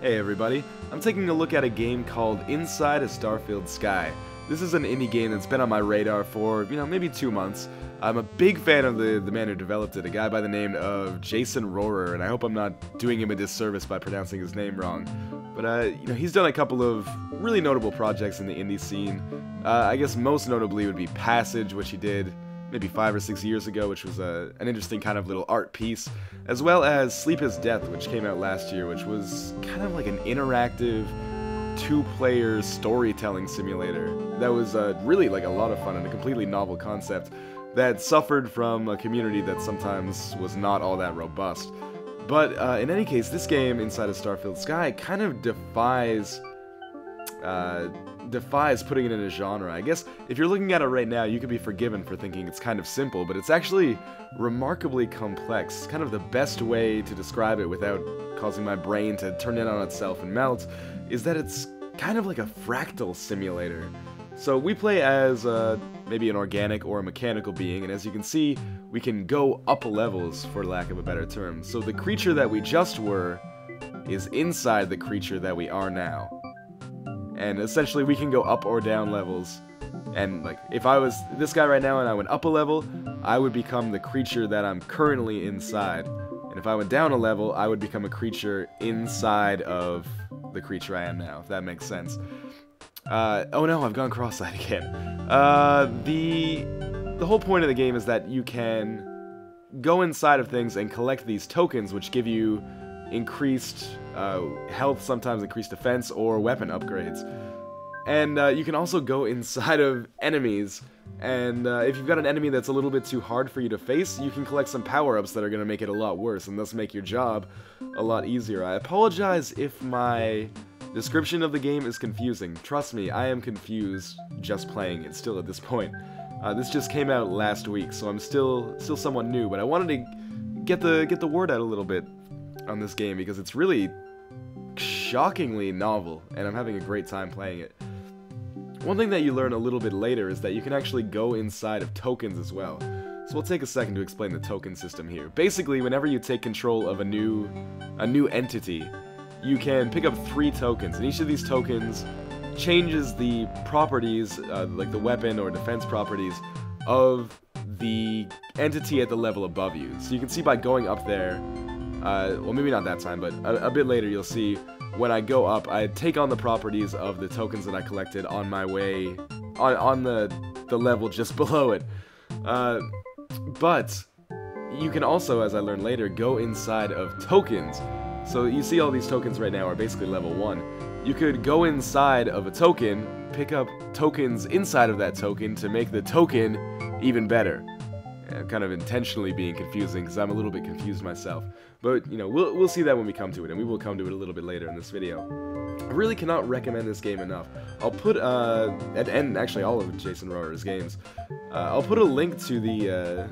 Hey everybody, I'm taking a look at a game called Inside a Star-Filled Sky. This is an indie game that's been on my radar for, you know, maybe two months. I'm a big fan of the, the man who developed it, a guy by the name of Jason Rohrer, and I hope I'm not doing him a disservice by pronouncing his name wrong. But, uh, you know, he's done a couple of really notable projects in the indie scene. Uh, I guess most notably would be Passage, which he did maybe five or six years ago, which was a, an interesting kind of little art piece, as well as Sleep is Death, which came out last year, which was kind of like an interactive two-player storytelling simulator that was uh, really like a lot of fun and a completely novel concept that suffered from a community that sometimes was not all that robust. But uh, in any case, this game, Inside of Star-Filled Sky, kind of defies uh, defies putting it in a genre. I guess if you're looking at it right now, you could be forgiven for thinking it's kind of simple, but it's actually remarkably complex. It's kind of the best way to describe it without causing my brain to turn in on itself and melt, is that it's kind of like a fractal simulator. So we play as uh, maybe an organic or a mechanical being, and as you can see, we can go up levels, for lack of a better term. So the creature that we just were is inside the creature that we are now and essentially we can go up or down levels. And like, if I was this guy right now and I went up a level, I would become the creature that I'm currently inside. And if I went down a level, I would become a creature inside of the creature I am now, if that makes sense. Uh, oh no, I've gone cross-eyed again. Uh, the, the whole point of the game is that you can go inside of things and collect these tokens, which give you increased uh, health, sometimes increased defense, or weapon upgrades. And uh, you can also go inside of enemies, and uh, if you've got an enemy that's a little bit too hard for you to face, you can collect some power-ups that are going to make it a lot worse, and thus make your job a lot easier. I apologize if my description of the game is confusing. Trust me, I am confused just playing it still at this point. Uh, this just came out last week, so I'm still still somewhat new, but I wanted to get the get the word out a little bit on this game because it's really shockingly novel, and I'm having a great time playing it. One thing that you learn a little bit later is that you can actually go inside of tokens as well. So we'll take a second to explain the token system here. Basically, whenever you take control of a new a new entity, you can pick up three tokens, and each of these tokens changes the properties, uh, like the weapon or defense properties, of the entity at the level above you. So you can see by going up there, uh, well maybe not that time, but a, a, bit later you'll see when I go up, I take on the properties of the tokens that I collected on my way, on, on the, the level just below it. Uh, but you can also, as I learned later, go inside of tokens. So you see all these tokens right now are basically level 1. You could go inside of a token, pick up tokens inside of that token to make the token even better. I'm kind of intentionally being confusing because I'm a little bit confused myself. But, you know, we'll, we'll see that when we come to it, and we will come to it a little bit later in this video. I really cannot recommend this game enough. I'll put, uh, and, and actually all of Jason Rohrer's games, uh, I'll put a link to the, uh,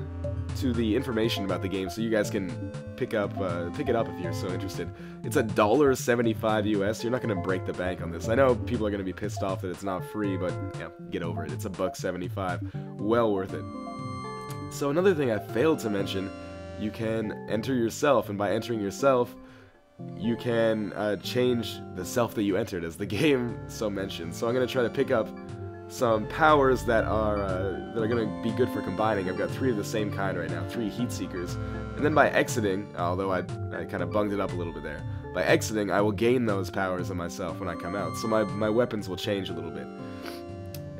to the information about the game so you guys can pick up, uh, pick it up if you're so interested. It's a dollar seventy-five US. You're not gonna break the bank on this. I know people are gonna be pissed off that it's not free, but yeah, get over it. It's a buck seventy-five. Well worth it. So another thing I failed to mention, you can enter yourself, and by entering yourself, you can uh, change the self that you entered, as the game so mentioned. So I'm going to try to pick up some powers that are uh, that are going to be good for combining. I've got three of the same kind right now, three Heat Seekers. And then by exiting, although I, I kind of bunged it up a little bit there, by exiting I will gain those powers in myself when I come out. So my, my weapons will change a little bit.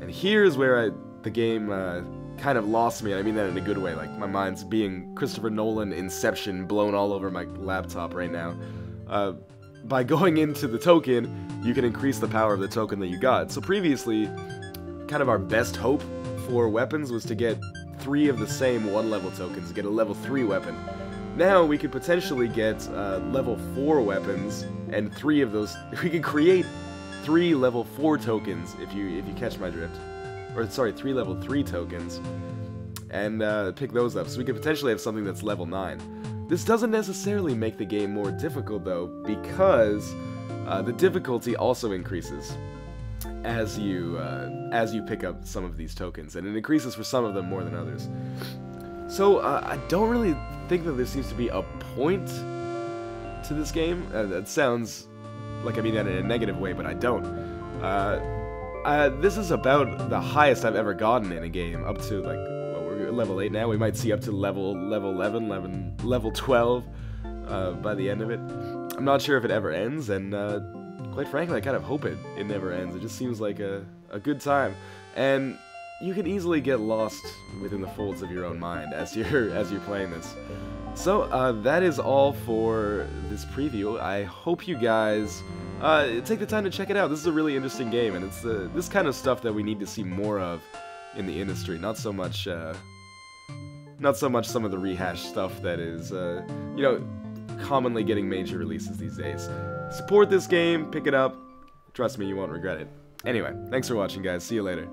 And here's where I, the game uh, kind of lost me. I mean that in a good way. Like my mind's being Christopher Nolan Inception blown all over my laptop right now. Uh, by going into the token, you can increase the power of the token that you got. So previously, kind of our best hope for weapons was to get three of the same one level tokens, to get a level 3 weapon. Now we could potentially get uh, level 4 weapons, and three of those, we could create three level 4 tokens, if you if you catch my drift or sorry, three level 3 tokens, and uh, pick those up. So we could potentially have something that's level 9. This doesn't necessarily make the game more difficult though, because uh, the difficulty also increases as you uh, as you pick up some of these tokens, and it increases for some of them more than others. So uh, I don't really think that there seems to be a point to this game. Uh, that sounds like I mean that in a negative way, but I don't. Uh, this is about the highest I've ever gotten in a game, up to like well, we're level eight now. We might see up to level level 11, 11 level 12 uh, by the end of it. I'm not sure if it ever ends, and uh, quite frankly, I kind of hope it it never ends. It just seems like a a good time, and you can easily get lost within the folds of your own mind as you're as you're playing this. So uh, that is all for this preview. I hope you guys uh, take the time to check it out. This is a really interesting game, and it's uh, this kind of stuff that we need to see more of in the industry. Not so much, uh, not so much some of the rehash stuff that is, uh, you know, commonly getting major releases these days. Support this game, pick it up. Trust me, you won't regret it. Anyway, thanks for watching, guys. See you later.